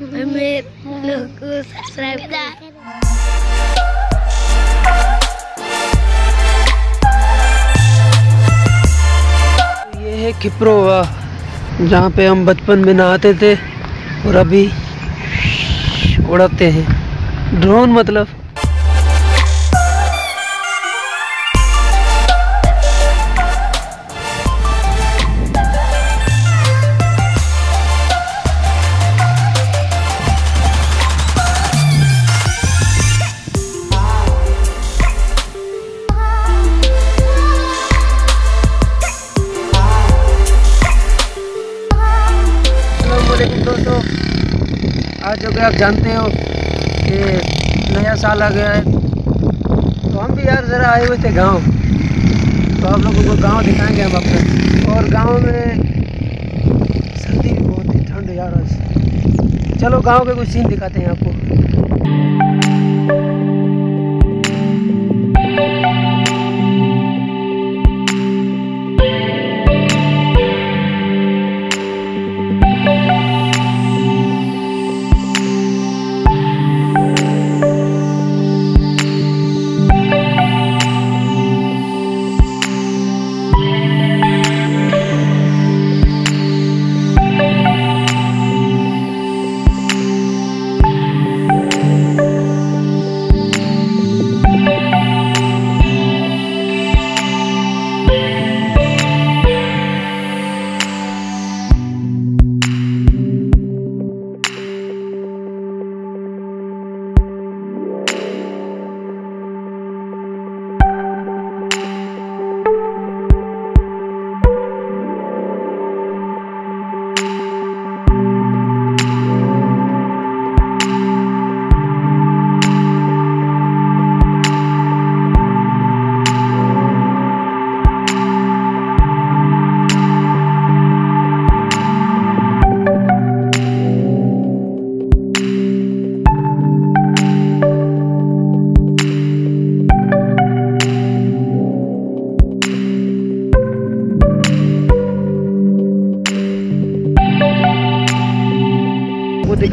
اور میرے سبسکرائب کریں یہ ہے کھپروا جہاں پہ ہم بچپن میں نہاتے تھے اور ابھی اڑتے ہیں۔ ڈرون مطلب۔ لیکن دوستو، آج جو کہ آپ جانتے ہو کہ نیا سال آ گیا ہے، تو ہم بھی یار ذرا آئے ہوئے تھے گاؤں۔ تو آپ لوگوں کو گاؤں دکھائیں گے ہم اپنا اور گاؤں میں سردی بھی بہت ہے ٹھنڈ یار۔ آج چلو گاؤں کے کچھ سین دکھاتے ہیں آپ کو۔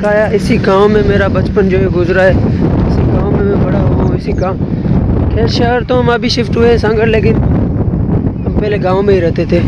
دکھایا۔ اسی گاؤں میں میرا بچپن جو ہے گزرا ہے۔ اسی گاؤں میں میں بڑا ہوا ہوں، اسی گاؤں۔ خیر، شہر تو ہم ابھی شفٹ ہوئے سانگڑ، لیکن ہم پہلے گاؤں میں ہی رہتے تھے۔